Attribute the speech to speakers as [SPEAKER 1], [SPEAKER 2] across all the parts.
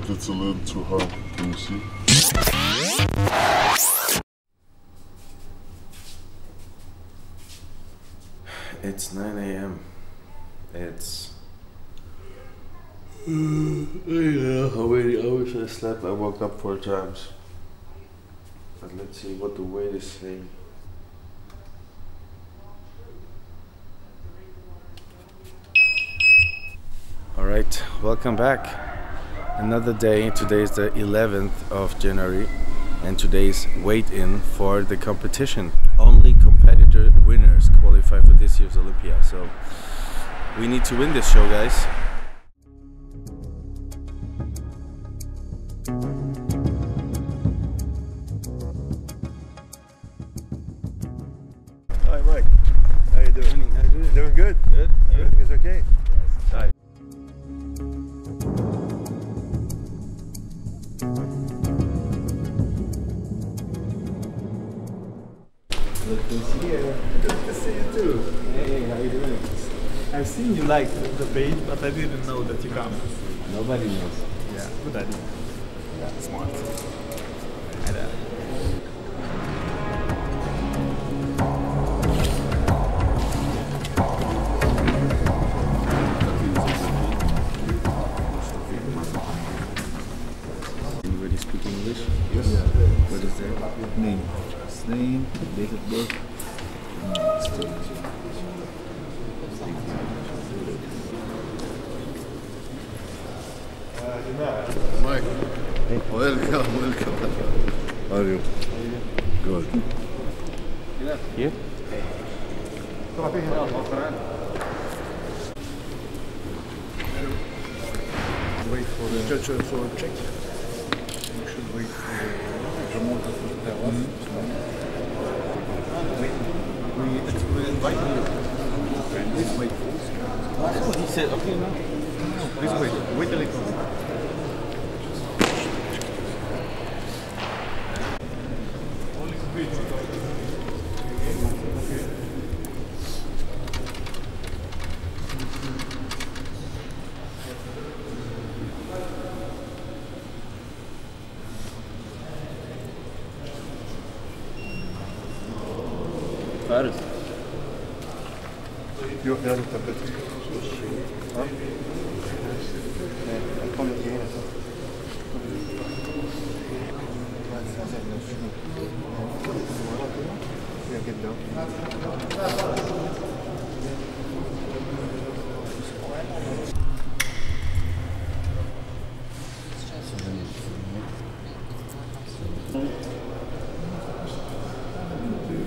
[SPEAKER 1] but it's a little too high. Can you see?
[SPEAKER 2] It's 9 a.m. It's. Mm, yeah, how many hours I slept? I woke up four times. But let's see what the weight is saying. All right, welcome back. Another day. Today is the 11th of January, and today's weight in for the competition. Only competitor winners qualify for this year's Olympia. So we need to win this show, guys.
[SPEAKER 3] Hi, Mike. How you doing?
[SPEAKER 2] How you doing?
[SPEAKER 3] Doing good.
[SPEAKER 2] Good.
[SPEAKER 3] Everything is okay.
[SPEAKER 4] Hey, how you doing? I've seen you like the page, but I didn't know that you come.
[SPEAKER 2] Nobody knows.
[SPEAKER 4] Yeah, good idea. Yeah, smart. And, uh,
[SPEAKER 2] Anybody speak English? Yes. What is that?
[SPEAKER 5] Name. His name, date of birth, and stage.
[SPEAKER 1] Mike. Welcome, welcome. How are you? Good.
[SPEAKER 2] Here?
[SPEAKER 5] Wait for the judge for check. You should wait for the promoter to tell us. We, we invite you. Please wait.
[SPEAKER 2] He said, okay, no.
[SPEAKER 5] Please wait. Wait a little.
[SPEAKER 3] Un peu.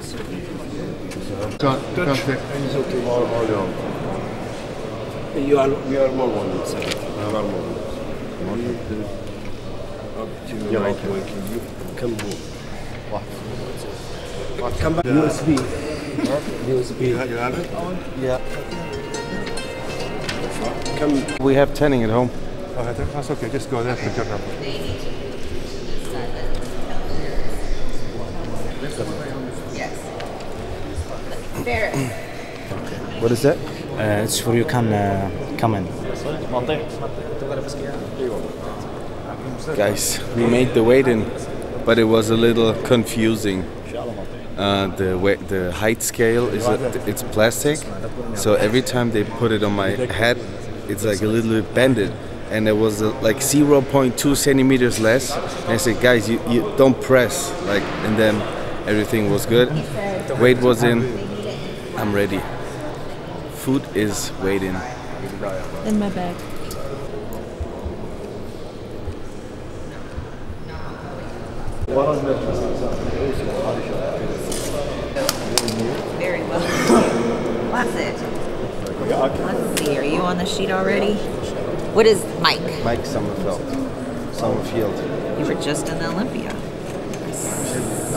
[SPEAKER 3] Thank you.
[SPEAKER 1] Can't, can't take all, all your
[SPEAKER 6] You are you are more one seven. You are more. Up to
[SPEAKER 3] Yeah,
[SPEAKER 6] right
[SPEAKER 3] okay.
[SPEAKER 6] working. You come move.
[SPEAKER 3] What?
[SPEAKER 6] Come back. USB. USB.
[SPEAKER 3] You have, you have it?
[SPEAKER 6] Yeah. Come.
[SPEAKER 2] We have tanning at home.
[SPEAKER 3] Oh, That's okay. Just go there. Pick your number.
[SPEAKER 7] There.
[SPEAKER 2] What is that?
[SPEAKER 8] Uh, it's for you can uh, come in.
[SPEAKER 2] Guys, we made the weight in, but it was a little confusing. Uh, the weight, the height scale is a, it's plastic, so every time they put it on my head, it's like a little bit bended, and it was uh, like 0.2 centimeters less. And I said, guys, you, you don't press, like, and then everything was good. Weight was in. I'm ready. Food is waiting.
[SPEAKER 7] In my bag. Very well. That's it. Let's see. Are you on the sheet already? What is Mike?
[SPEAKER 2] Mike Sommerfeld, Sommerfield.
[SPEAKER 7] You were just in the Olympia.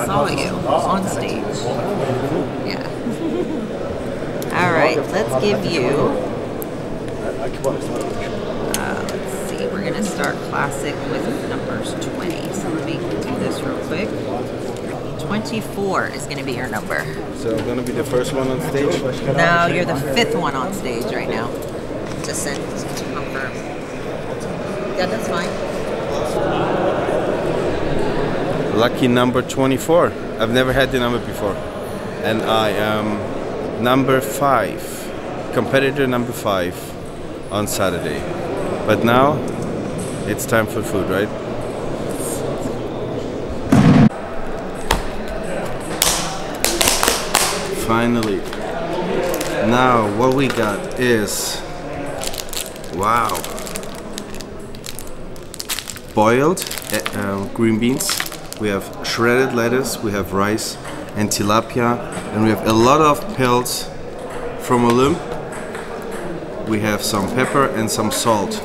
[SPEAKER 7] I saw you on stage. Yeah. All right. Let's give you. Uh, let's see. We're gonna start classic with numbers 20. So let me do this real quick. 24 is gonna be your number.
[SPEAKER 2] So I'm gonna be the first one on stage.
[SPEAKER 7] No, you're the fifth one on stage right now. To send to confirm. Yeah, that's fine.
[SPEAKER 2] Lucky number 24. I've never had the number before. And I am number five, competitor number five on Saturday. But now it's time for food, right? Finally. Now what we got is wow boiled uh, uh, green beans. We have shredded lettuce. We have rice and tilapia, and we have a lot of pelts from Olymp. We have some pepper and some salt.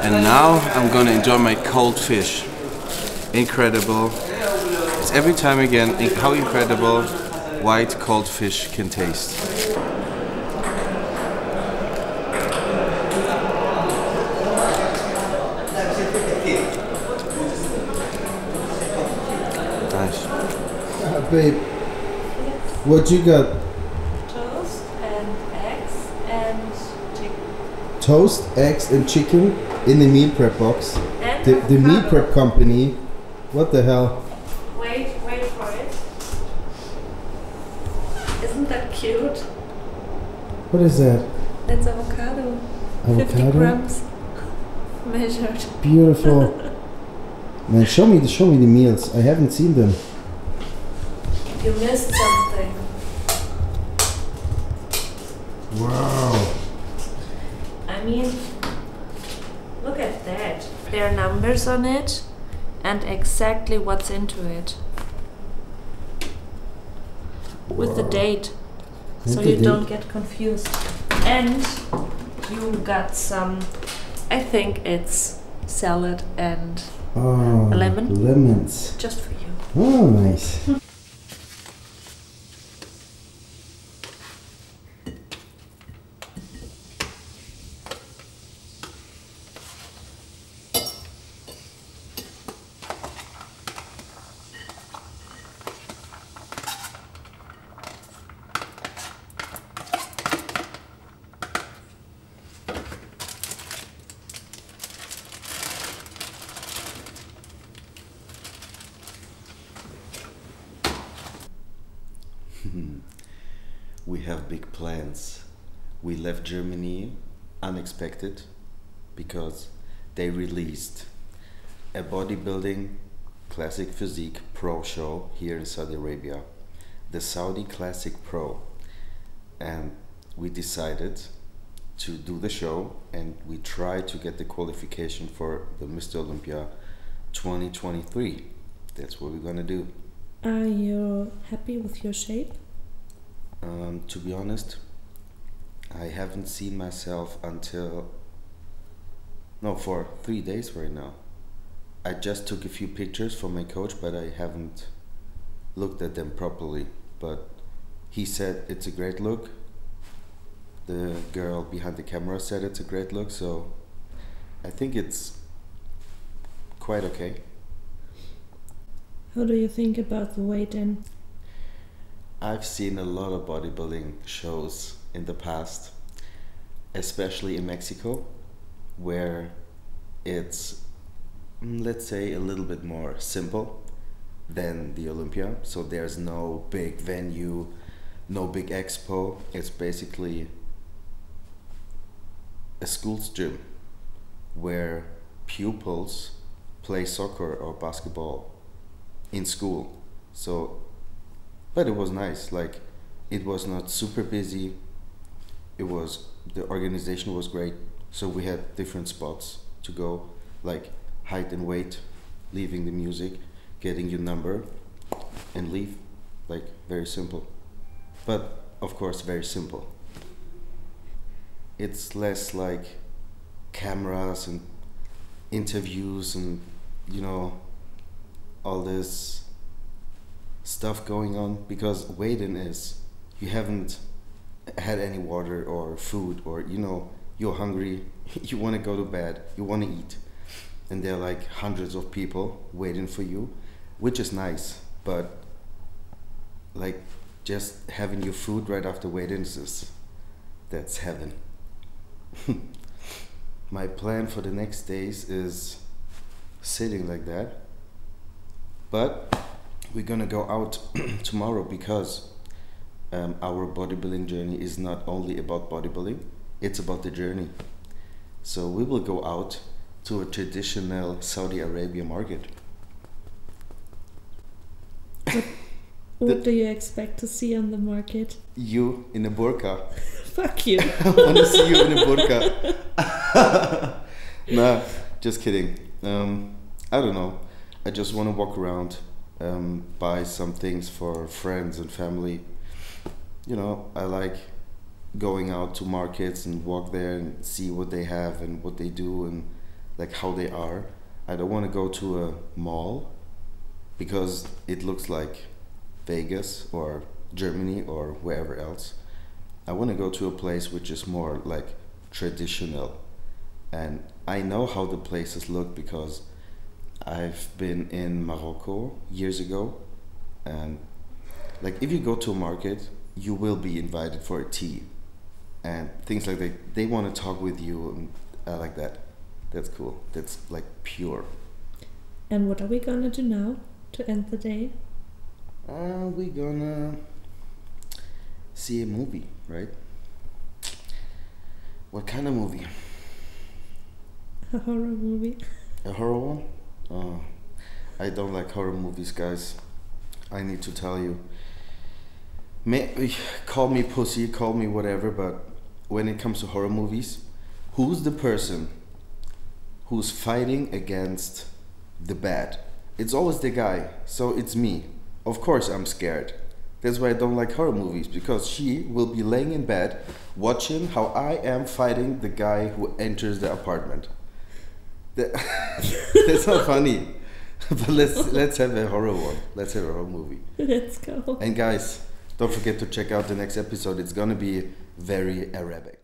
[SPEAKER 2] And now I'm gonna enjoy my cold fish. Incredible. It's every time again how incredible white cold fish can taste. Nice.
[SPEAKER 9] Babe, what you got?
[SPEAKER 10] Toast and eggs and chicken.
[SPEAKER 9] Toast, eggs, and chicken in the meal prep box.
[SPEAKER 10] And
[SPEAKER 9] The, the meal prep company. What the hell?
[SPEAKER 10] Wait, wait for it. Isn't that cute?
[SPEAKER 9] What is that?
[SPEAKER 10] That's avocado. 50 grams measured.
[SPEAKER 9] Beautiful. Man, show me the show me the meals. I haven't seen them.
[SPEAKER 10] You missed something.
[SPEAKER 9] Wow.
[SPEAKER 10] I mean, look at that. There are numbers on it and exactly what's into it. With the date. So
[SPEAKER 9] the
[SPEAKER 10] you don't get confused. And you got some, I think it's salad and
[SPEAKER 9] Oh,
[SPEAKER 10] Lemon?
[SPEAKER 9] Lemons.
[SPEAKER 10] just for you.
[SPEAKER 9] Oh, nice.
[SPEAKER 2] We have big plans. We left Germany unexpected because they released a bodybuilding classic physique pro show here in Saudi Arabia, the Saudi Classic Pro. And we decided to do the show and we tried to get the qualification for the Mr. Olympia 2023. That's what we're gonna do.
[SPEAKER 10] Are you happy with your shape?
[SPEAKER 2] Um, to be honest, I haven't seen myself until no for three days right now. I just took a few pictures for my coach, but I haven't looked at them properly. But he said it's a great look. The girl behind the camera said it's a great look, so I think it's quite okay.
[SPEAKER 10] How do you think about the weight in?
[SPEAKER 2] I've seen a lot of bodybuilding shows in the past, especially in Mexico, where it's, mm, let's say, a little bit more simple than the Olympia. So there's no big venue, no big expo. It's basically a school's gym where pupils play soccer or basketball in school. So but it was nice like it was not super busy. It was the organization was great. So we had different spots to go like height and weight leaving the music getting your number and leave. Like very simple. But of course very simple. It's less like cameras and interviews and you know all this stuff going on because waiting is you haven't had any water or food or you know you're hungry you want to go to bed you want to eat. And there are like hundreds of people waiting for you which is nice but like just having your food right after waiting is that's heaven. My plan for the next days is sitting like that But we're gonna go out tomorrow because um, our bodybuilding journey is not only about bodybuilding; it's about the journey. So we will go out to a traditional Saudi Arabia market.
[SPEAKER 11] What do you expect to see on the market?
[SPEAKER 2] You in a burqa.
[SPEAKER 11] Fuck you.
[SPEAKER 2] I want to see you in a burqa. nah, just kidding. Um, I don't know. I just want to walk around, um, buy some things for friends and family. You know, I like going out to markets and walk there and see what they have and what they do and like how they are. I don't want to go to a mall because it looks like Vegas or Germany or wherever else. I want to go to a place which is more like traditional. And I know how the places look because I've been in Morocco years ago. And like if you go to a market, you will be invited for a tea and things like that. They want to talk with you and I like that. That's cool. That's like pure.
[SPEAKER 11] And what are we gonna do now to end the day?
[SPEAKER 2] Uh, we gonna see a movie, right? What kind of movie?
[SPEAKER 11] A horror movie.
[SPEAKER 2] A horror one? Oh, I don't like horror movies, guys. I need to tell you. May, call me pussy, call me whatever, but when it comes to horror movies, who's the person who's fighting against the bad? It's always the guy, so it's me. Of course, I'm scared. That's why I don't like horror movies because she will be laying in bed watching how I am fighting the guy who enters the apartment. That, that's not funny. But let's let's have a horror one. Let's have a horror movie.
[SPEAKER 11] Let's go.
[SPEAKER 2] And guys, don't forget to check out the next episode. It's gonna be very Arabic.